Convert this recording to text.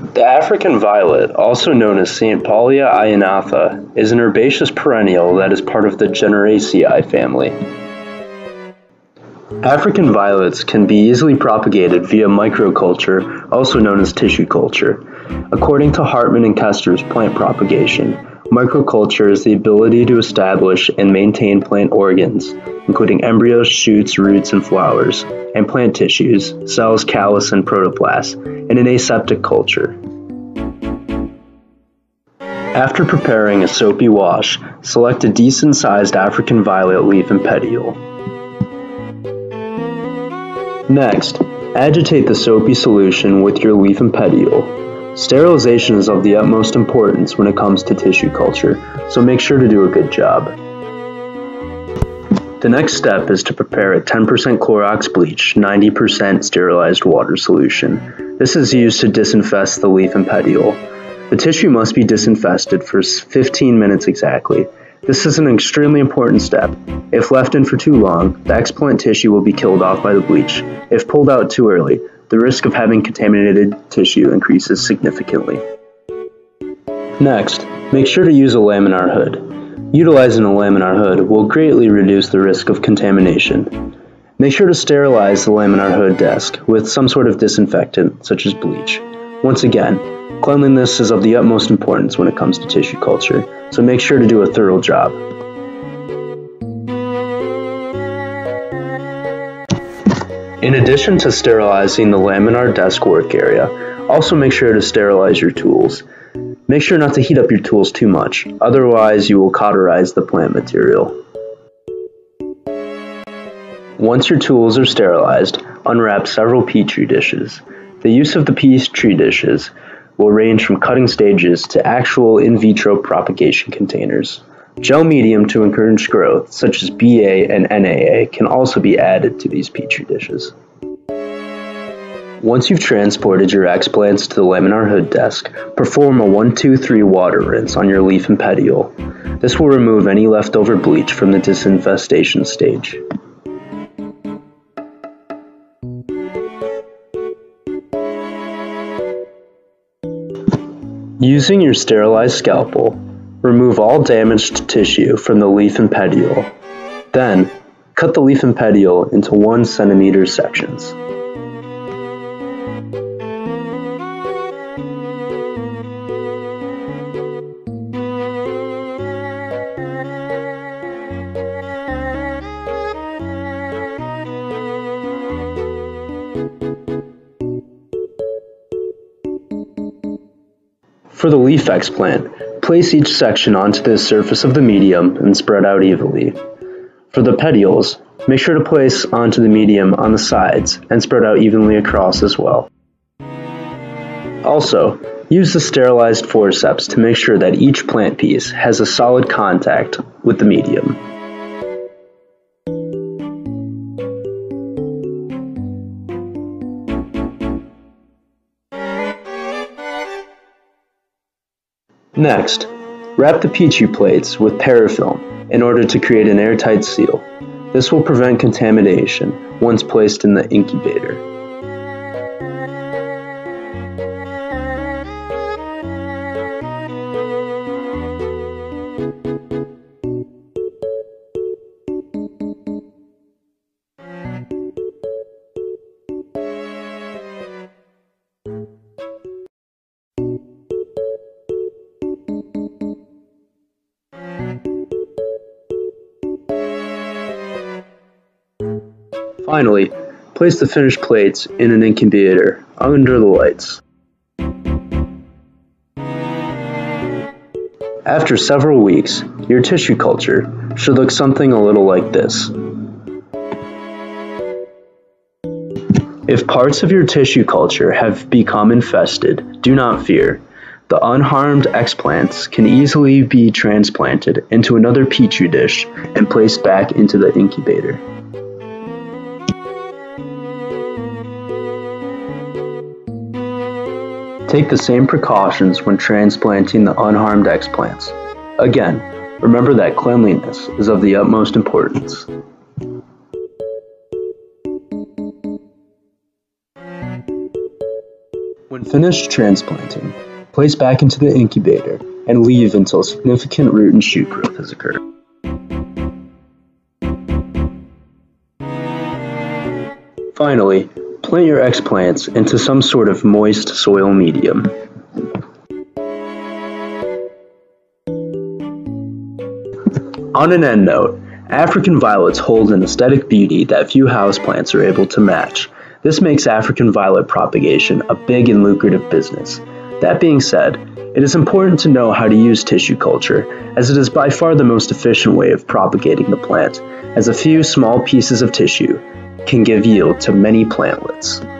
The African violet, also known as Saintpaulia ionantha, is an herbaceous perennial that is part of the Gesneriaceae family. African violets can be easily propagated via microculture, also known as tissue culture. According to Hartmann and Kester's plant propagation, microculture is the ability to establish and maintain plant organs, including embryos, shoots, roots, and flowers, and plant tissues, cells, callus, and protoplasts, in an aseptic culture. After preparing a soapy wash, select a decent sized African violet leaf and petiole. Next, agitate the soapy solution with your leaf and petiole. Sterilization is of the utmost importance when it comes to tissue culture, so make sure to do a good job. The next step is to prepare a 10% Clorox bleach, 90% sterilized water solution. This is used to disinfest the leaf and petiole. The tissue must be disinfested for 15 minutes exactly. This is an extremely important step. If left in for too long, the explant tissue will be killed off by the bleach. If pulled out too early, the risk of having contaminated tissue increases significantly. Next, make sure to use a laminar hood. Utilizing a laminar hood will greatly reduce the risk of contamination. Make sure to sterilize the laminar hood desk with some sort of disinfectant, such as bleach. Once again, cleanliness is of the utmost importance when it comes to tissue culture, so make sure to do a thorough job. In addition to sterilizing the laminar desk work area, also make sure to sterilize your tools. Make sure not to heat up your tools too much, otherwise you will cauterize the plant material. Once your tools are sterilized, unwrap several petri dishes. The use of the petri dishes will range from cutting stages to actual in vitro propagation containers. Gel medium to encourage growth, such as BA and NAA, can also be added to these petri dishes. Once you've transported your explants to the laminar hood desk, perform a 1-2-3 water rinse on your leaf and petiole. This will remove any leftover bleach from the disinfestation stage. Using your sterilized scalpel, remove all damaged tissue from the leaf and petiole. Then, cut the leaf and petiole into 1 cm sections. For the leaf explant, place each section onto the surface of the medium and spread out evenly. For the petioles, make sure to place onto the medium on the sides and spread out evenly across as well. Also, use the sterilized forceps to make sure that each plant piece has a solid contact with the medium. Next, wrap the Petri plates with parafilm in order to create an airtight seal. This will prevent contamination once placed in the incubator. Finally, place the finished plates in an incubator under the lights. After several weeks, your tissue culture should look something a little like this. If parts of your tissue culture have become infested, do not fear. The unharmed explants can easily be transplanted into another petri dish and placed back into the incubator. Take the same precautions when transplanting the unharmed explants. Again, remember that cleanliness is of the utmost importance. When finished transplanting, place back into the incubator and leave until significant root and shoot growth has occurred. Finally, plant your explants into some sort of moist soil medium. On an end note, African violets hold an aesthetic beauty that few houseplants are able to match. This makes African violet propagation a big and lucrative business. That being said, it is important to know how to use tissue culture, as it is by far the most efficient way of propagating the plant, as a few small pieces of tissue can give yield to many plantlets.